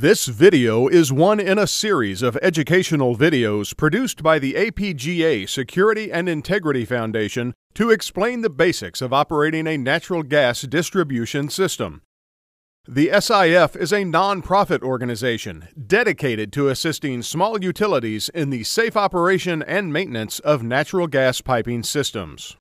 This video is one in a series of educational videos produced by the APGA Security and Integrity Foundation to explain the basics of operating a natural gas distribution system. The SIF is a nonprofit organization dedicated to assisting small utilities in the safe operation and maintenance of natural gas piping systems.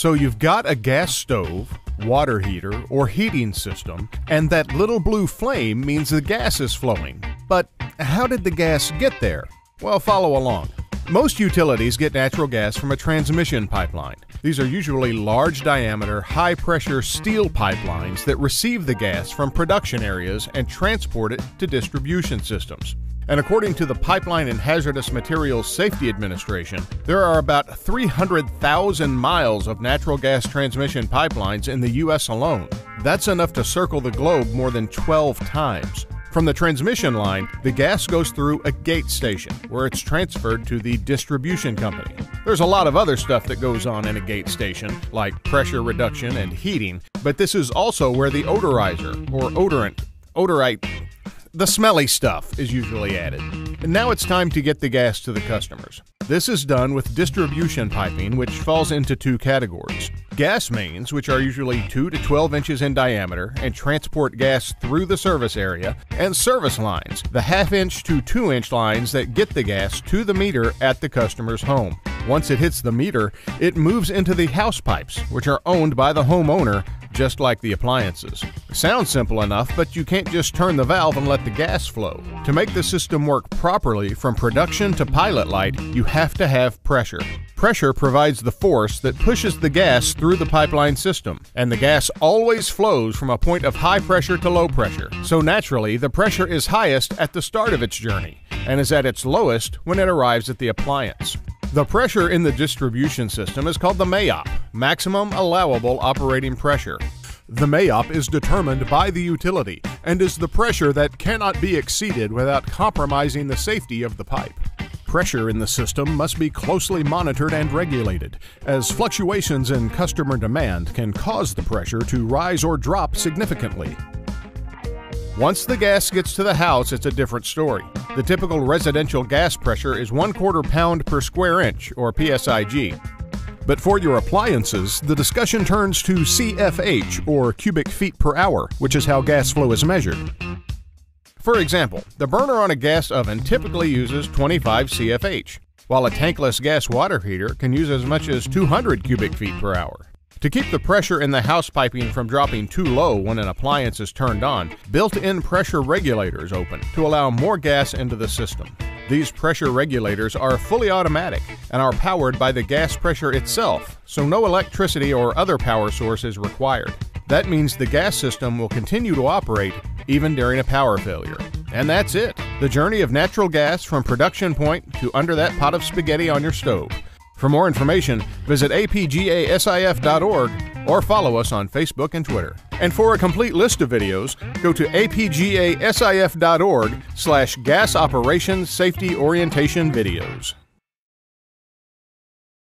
So you've got a gas stove, water heater, or heating system, and that little blue flame means the gas is flowing. But how did the gas get there? Well, follow along. Most utilities get natural gas from a transmission pipeline. These are usually large diameter, high pressure steel pipelines that receive the gas from production areas and transport it to distribution systems. And according to the Pipeline and Hazardous Materials Safety Administration, there are about 300,000 miles of natural gas transmission pipelines in the U.S. alone. That's enough to circle the globe more than 12 times. From the transmission line, the gas goes through a gate station where it's transferred to the distribution company. There's a lot of other stuff that goes on in a gate station, like pressure reduction and heating, but this is also where the odorizer or odorant, odorite, the smelly stuff is usually added. And now it's time to get the gas to the customers. This is done with distribution piping, which falls into two categories. Gas mains, which are usually 2 to 12 inches in diameter and transport gas through the service area, and service lines, the half inch to 2 inch lines that get the gas to the meter at the customer's home. Once it hits the meter, it moves into the house pipes, which are owned by the homeowner just like the appliances. Sounds simple enough, but you can't just turn the valve and let the gas flow. To make the system work properly from production to pilot light, you have to have pressure. Pressure provides the force that pushes the gas through the pipeline system, and the gas always flows from a point of high pressure to low pressure. So naturally, the pressure is highest at the start of its journey and is at its lowest when it arrives at the appliance. The pressure in the distribution system is called the MAOP, Maximum Allowable Operating Pressure. The MAOP is determined by the utility and is the pressure that cannot be exceeded without compromising the safety of the pipe. Pressure in the system must be closely monitored and regulated, as fluctuations in customer demand can cause the pressure to rise or drop significantly. Once the gas gets to the house, it's a different story. The typical residential gas pressure is one quarter pound per square inch, or PSIG. But for your appliances, the discussion turns to CFH, or cubic feet per hour, which is how gas flow is measured. For example, the burner on a gas oven typically uses 25 CFH, while a tankless gas water heater can use as much as 200 cubic feet per hour. To keep the pressure in the house piping from dropping too low when an appliance is turned on, built-in pressure regulators open to allow more gas into the system. These pressure regulators are fully automatic and are powered by the gas pressure itself, so no electricity or other power source is required. That means the gas system will continue to operate even during a power failure. And that's it. The journey of natural gas from production point to under that pot of spaghetti on your stove. For more information, visit apgasif.org or follow us on Facebook and Twitter. And for a complete list of videos, go to apgasif.org slash gas operations safety orientation videos.